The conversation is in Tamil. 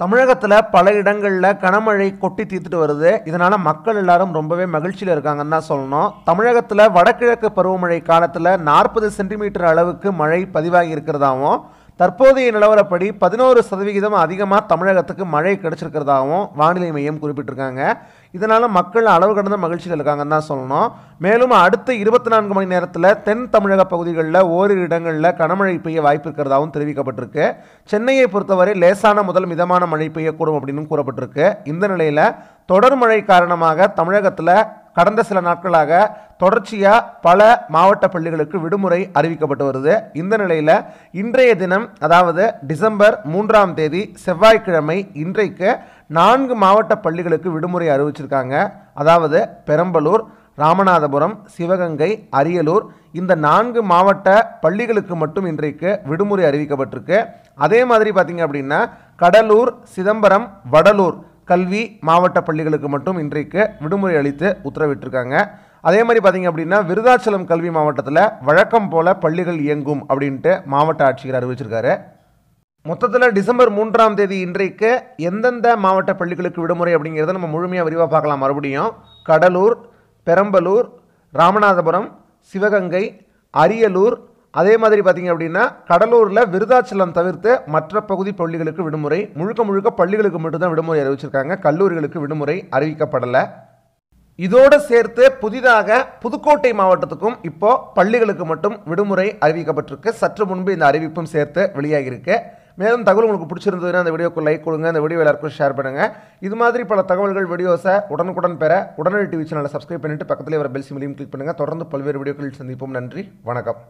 தமிழகத்தில் பல இடங்களில் கனமழை கொட்டி தீர்த்துட்டு வருது. இதனால் மக்கள் எல்லாரும் ரொம்பவே மகிழ்ச்சியில் இருக்காங்கன்னு தான் சொல்லணும். தமிழகத்தில் வடகிழக்கு பருவமழை காலத்தில் நாற்பது சென்டிமீட்டர் அளவுக்கு மழை பதிவாகி இருக்கிறதாவும் தற்போதைய நிலவரப்படி பதினோரு சதவிகிதம் அதிகமாக தமிழகத்துக்கு மழை கிடைச்சிருக்கிறதாகவும் வானிலை மையம் குறிப்பிட்டிருக்காங்க. இதனால் மக்கள் அளவு கடந்த மகிழ்ச்சியில் இருக்காங்கன்னு தான் சொல்லணும். மேலும் அடுத்த இருபத்தி நான்கு மணி நேரத்தில் தென் தமிழக பகுதிகளில் ஓரிரு இடங்களில் கனமழை பெய்ய வாய்ப்பு இருக்கிறதாகவும் தெரிவிக்கப்பட்டிருக்கு. சென்னையை பொறுத்தவரை லேசான முதல் மிதமான மழை பெய்யக்கூடும் அப்படின்னு கூறப்பட்டிருக்கு. இந்த நிலையில் தொடர் மழை காரணமாக தமிழகத்தில் கடந்த சில நாட்களாக தொடர்ச்சியாக பல மாவட்ட பள்ளிகளுக்கு விடுமுறை அறிவிக்கப்பட்டு வருது. இந்த நிலையில் இன்றைய தினம் அதாவது டிசம்பர் மூன்றாம் தேதி செவ்வாய்க்கிழமை இன்றைக்கு நான்கு மாவட்ட பள்ளிகளுக்கு விடுமுறை அறிவிச்சிருக்காங்க. அதாவது பெரம்பலூர் ராமநாதபுரம் சிவகங்கை அரியலூர் இந்த நான்கு மாவட்ட பள்ளிகளுக்கு மட்டும் இன்றைக்கு விடுமுறை அறிவிக்கப்பட்டிருக்கு. அதே மாதிரி பார்த்தீங்க அப்படின்னா கடலூர் சிதம்பரம் வடலூர் கல்வி மாவட்ட பள்ளிகளுக்கு மட்டும் இன்றைக்கு விடுமுறை அளித்து உத்தரவிட்டிருக்காங்க. அதே மாதிரி பார்த்தீங்க அப்படின்னா விருதாச்சலம் கல்வி மாவட்டத்தில் வழக்கம் போல பள்ளிகள் இயங்கும் அப்படின்ட்டு மாவட்ட ஆட்சியர் அறிவிச்சிருக்காரு. மொத்தத்தில் டிசம்பர் மூன்றாம் தேதி இன்றைக்கு எந்தெந்த மாவட்ட பள்ளிகளுக்கு விடுமுறை அப்படிங்கிறத நம்ம முழுமையாக விரிவாக பார்க்கலாம். மறுபடியும் கடலூர் பெரம்பலூர் ராமநாதபுரம் சிவகங்கை அரியலூர் அதே மாதிரி பார்த்தீங்க அப்படின்னா கடலூரில் விருதாச்சலம் தவிர்த்து மற்ற பகுதி பள்ளிகளுக்கு விடுமுறை முழுக்க முழுக்க பள்ளிகளுக்கு மட்டும்தான் விடுமுறை அறிவிச்சிருக்காங்க. கல்லூரிகளுக்கு விடுமுறை அறிவிக்கப்படலை. இதோடு சேர்த்து புதிதாக புதுக்கோட்டை மாவட்டத்துக்கும் இப்போ பள்ளிகளுக்கு மட்டும் விடுமுறை அறிவிக்கப்பட்டிருக்கு. சற்று முன்பு இந்த அறிவிப்பும் சேர்த்து வெளியாகியிருக்கு. மேலும் தகவல் உங்களுக்கு பிடிச்சிருந்ததுன்னா அந்த வீடியோக்கு லைக் கொடுங்க அந்த வீடியோ எல்லாருக்கும் ஷேர் பண்ணுங்கள் இது மாதிரி பல தகவல்கள் வீடியோஸை உடனுக்குடன் பெற உடனடி டிவி சேனலை சப்ஸ்கிரைப் பண்ணிட்டு பக்கத்தில் வர பெல் சிமிலையும் கிளிக் பண்ணுங்கள் தொடர்ந்து பல்வேறு வீடியோக்களில் சந்திப்போம். நன்றி. வணக்கம்.